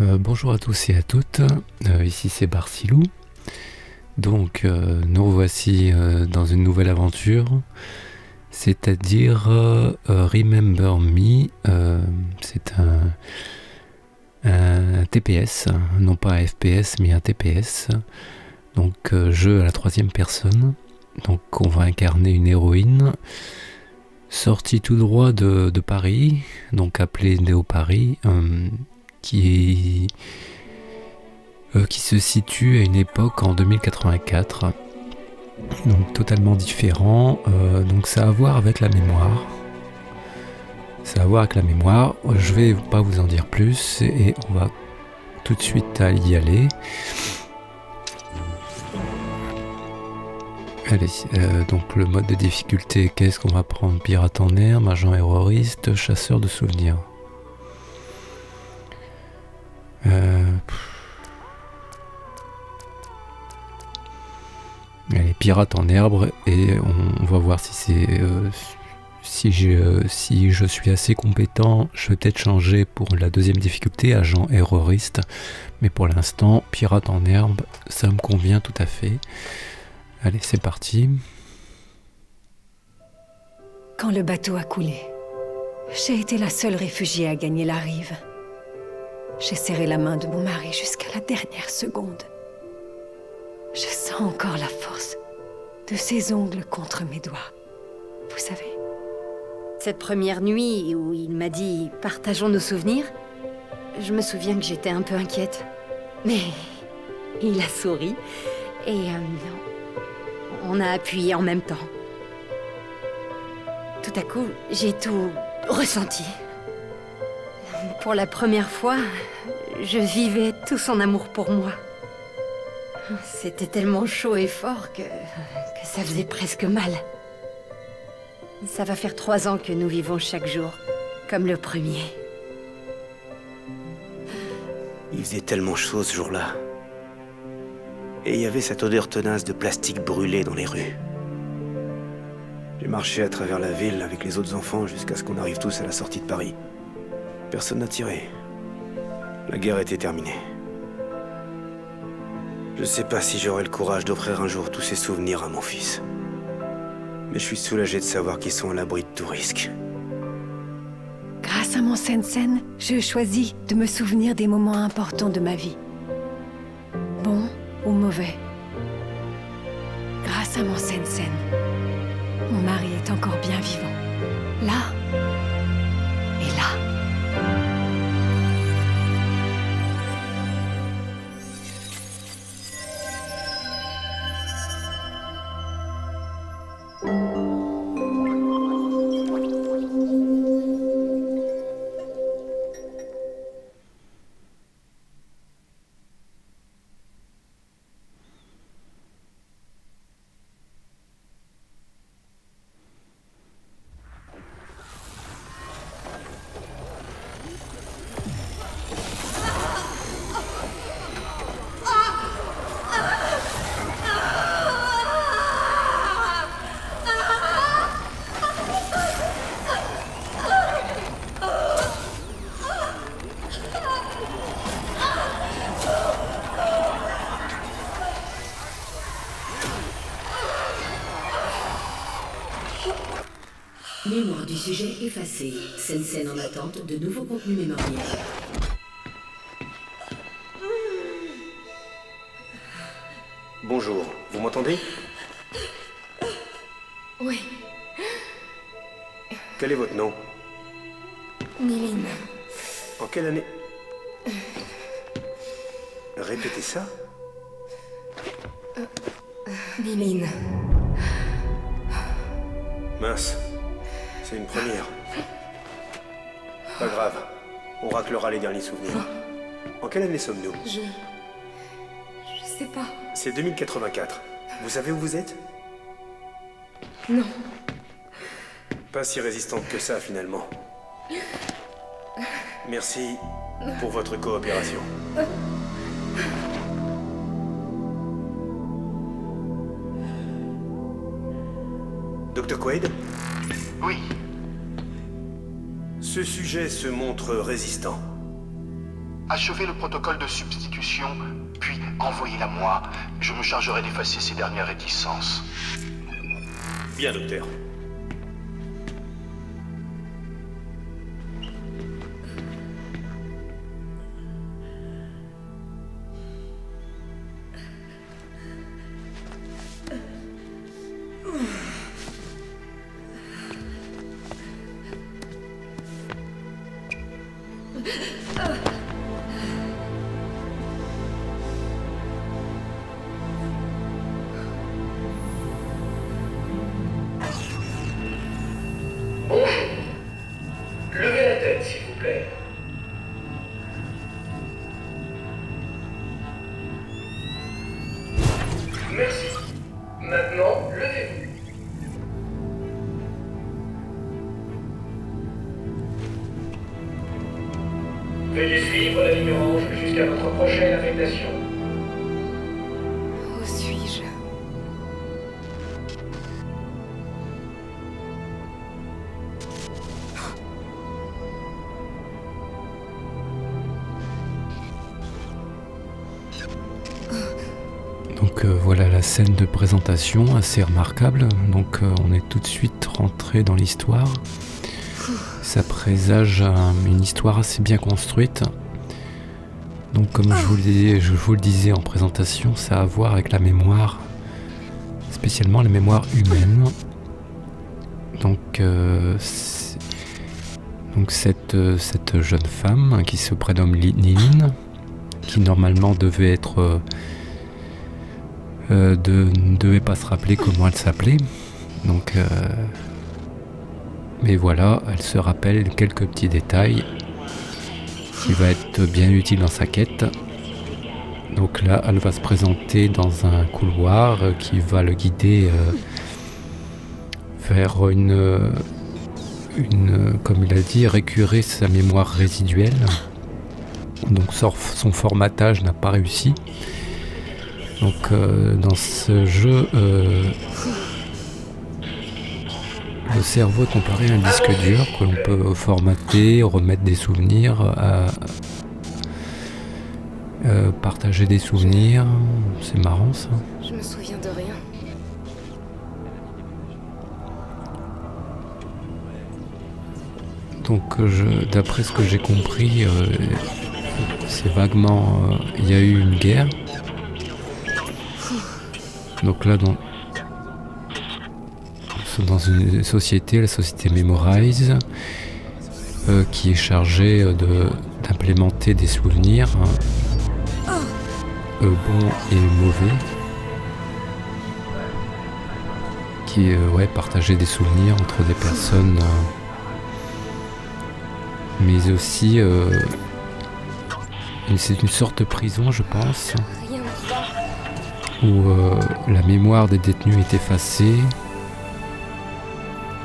Euh, bonjour à tous et à toutes, euh, ici c'est Barcilou. Donc euh, nous voici dans une nouvelle aventure, c'est-à-dire Remember Me. c'est un, TPS, non pas un FPS mais un TPS. Donc jeu à la troisième personne. Donc on va incarner une héroïne sortie tout droit de, de Paris, donc appelée Néo Paris qui, euh, qui se situe à une époque en 2084. Donc totalement différent. Euh, donc ça a à voir avec la mémoire. Ça a à voir avec la mémoire. Je vais pas vous en dire plus et on va tout de suite y aller. Allez, euh, donc le mode de difficulté, qu'est-ce qu'on va prendre? Pirate en herbe, agent terroriste, chasseur de souvenirs. Euh... Les pirates en herbe et on, va voir si c'est euh, si, je, si je suis assez compétent, je vais peut-être changer pour la deuxième difficulté, agent erroriste. Mais pour l'instant, pirate en herbe, ça me convient tout à fait. Allez, c'est parti. Quand le bateau a coulé, j'ai été la seule réfugiée à gagner la rive. J'ai serré la main de mon mari jusqu'à la dernière seconde. Je sens encore la force de ses ongles contre mes doigts. Vous savez Cette première nuit où il m'a dit « partageons nos souvenirs », je me souviens que j'étais un peu inquiète. Mais il a souri et euh, on a appuyé en même temps. Tout à coup, j'ai tout ressenti. Pour la première fois, je vivais tout son amour pour moi. C'était tellement chaud et fort que, que ça faisait presque mal. Ça va faire trois ans que nous vivons chaque jour, comme le premier. Il faisait tellement chaud ce jour-là. Et il y avait cette odeur tenace de plastique brûlé dans les rues. J'ai marché à travers la ville avec les autres enfants jusqu'à ce qu'on arrive tous à la sortie de Paris. Personne n'a tiré. La guerre était terminée. Je sais pas si j'aurai le courage d'offrir un jour tous ces souvenirs à mon fils. Mais je suis soulagé de savoir qu'ils sont à l'abri de tout risque. Grâce à mon Sensen, je choisis de me souvenir des moments importants de ma vie. Bons ou mauvais. Grâce à mon Sensen, mon mari est encore bien vivant. Mémoire du sujet effacée. Scène en attente de nouveaux contenus mémoriels. Bonjour, vous m'entendez? Oui. Quel est votre nom? Niline. En quelle année? Répétez ça Niline. Mince. C'est une première. Pas grave. On raclera les derniers souvenirs. En quelle année sommes-nous? Je... Je sais pas. C'est 2084. Vous savez où vous êtes? Non. Pas si résistante que ça, finalement. Merci pour votre coopération. Dr. Quaid? Oui. Ce sujet se montre résistant. Achevez le protocole de substitution, puis envoyez-la moi. Je me chargerai d'effacer ces dernières réticences. Bien, docteur. Merci. Maintenant, levez-vous. Veuillez suivre la ligne orange jusqu'à votre prochaine affectation. Euh, voilà la scène de présentation, assez remarquable. Donc euh, on est tout de suite rentré dans l'histoire. Ça présage un- une histoire assez bien construite. Donc comme je vous, le disais, en présentation, ça a à voir avec la mémoire, spécialement la mémoire humaine. Donc, euh, cette, euh, cette jeune femme qui se prénomme Li- Niline, qui normalement devait être... euh, de, ne devait pas se rappeler comment elle s'appelait. Donc, euh, mais voilà, elle se rappelle quelques petits détails qui va être bien utile dans sa quête. Donc là, elle va se présenter dans un couloir qui va le guider euh, vers une, une, comme il a dit, récurer sa mémoire résiduelle. Donc son formatage n'a pas réussi. Donc euh, dans ce jeu, euh, le cerveau est comparé à un disque dur que l'on peut formater, remettre des souvenirs, à- euh, partager des souvenirs. C'est marrant ça. Je me souviens de rien. Donc d'après ce que j'ai compris, c'est vaguement... Il y a eu une guerre. Donc là, dans, dans une société, la société Memorize, euh, qui est chargée euh, de- d'implémenter des souvenirs, hein, euh, bons et mauvais. Qui euh, ouais, des souvenirs entre des personnes... mais aussi c'est une sorte de prison je pense. Où euh, la mémoire des détenus est effacée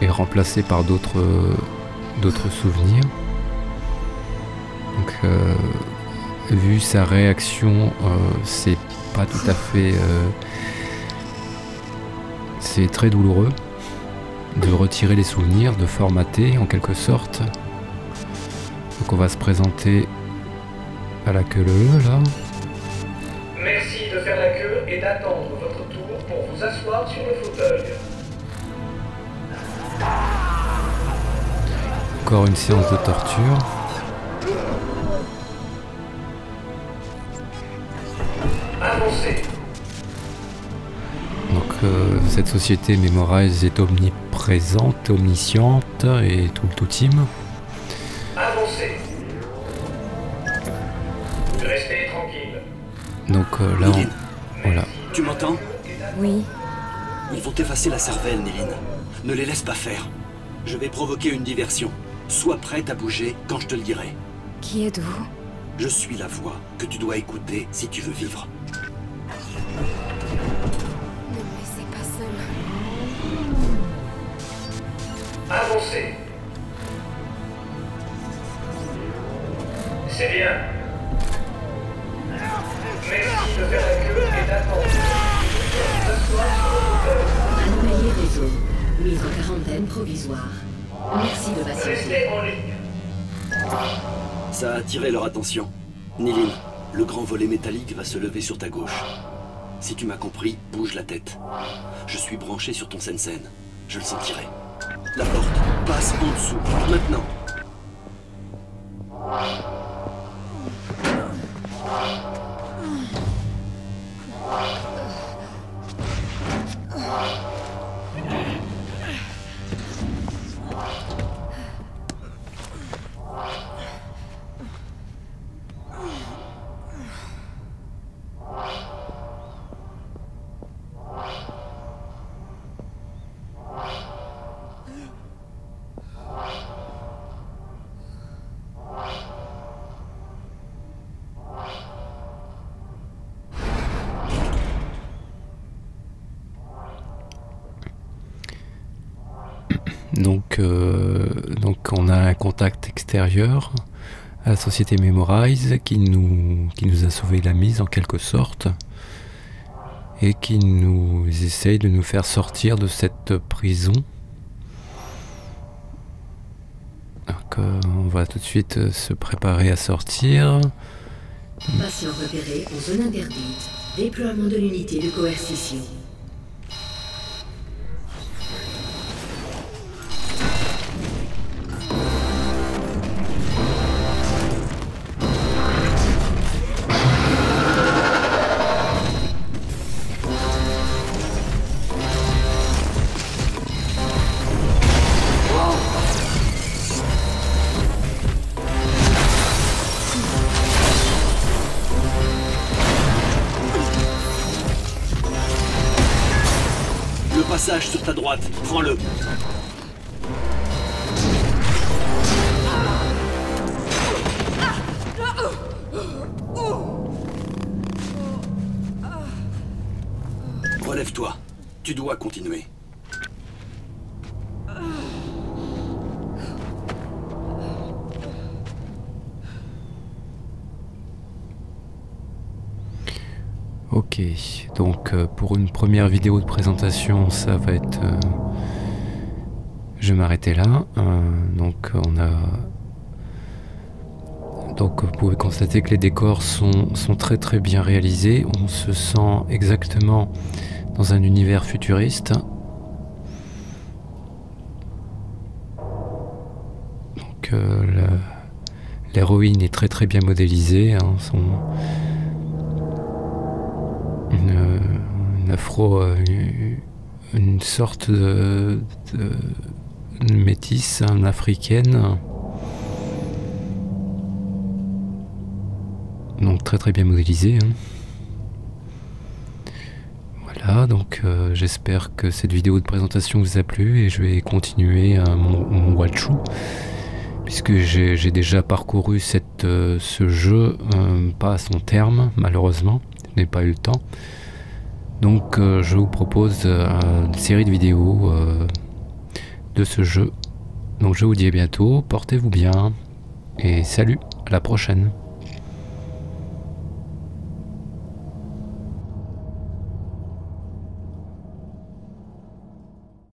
et remplacée par d'autres euh, souvenirs euh, vu sa réaction euh, c'est pas tout à fait c'est très douloureux de retirer les souvenirs de formater en quelque sorte donc on va se présenter à la queue leu là. Et d'attendre votre tour pour vous asseoir sur le fauteuil. Encore une séance de torture. Avancez. Donc euh, cette société Memorize est omniprésente, omnisciente et tout le tout team. Avancez. Restez tranquille. Donc euh, là, on... t'effacer la cervelle, Néline. Ne les laisse pas faire. Je vais provoquer une diversion. Sois prête à bouger quand je te le dirai. qui êtes-vous? Je suis la voix que tu dois écouter si tu veux vivre. Ne me laissez pas seule. Avancez. C'est bien. Merci de faire la queue et d'attendre. Mise en quarantaine provisoire. Merci de patienter. Ça a attiré leur attention. Nilin, le grand volet métallique va se lever sur ta gauche. Si tu m'as compris, bouge la tête. Je suis branché sur ton Sensen. Je le sentirai. La porte passe en dessous. Maintenant. Donc, euh, donc on a un contact extérieur à la société Memorize qui nous, qui nous a sauvé la mise en quelque sorte et qui nous essaye de nous faire sortir de cette prison. Donc, euh, on va tout de suite euh, se préparer à sortir. Patient repéré en zone interdite. Déploiement de l'unité de coercition. Passage sur ta droite. Prends-le. Relève-toi. Tu dois continuer. Ok, donc euh, pour une première vidéo de présentation, ça va être... euh, je vais m'arrêter là. Euh, donc on a... Donc vous pouvez constater que les décors sont, sont très très bien réalisés. On se sent exactement dans un univers futuriste. Donc l'héroïne est très très bien modélisée. hein, une, une afro, euh, une sorte de, métisse hein, africaine. Donc très très bien modélisée. hein. Voilà, donc euh, j'espère que cette vidéo de présentation vous a plu et je vais continuer euh, mon, mon puisque j'ai déjà parcouru cette, ce jeu, pas à son terme malheureusement, je n'ai pas eu le temps. Donc euh, je vous propose euh, une série de vidéos euh, de ce jeu. Donc je vous dis à bientôt, portez-vous bien et salut, à la prochaine.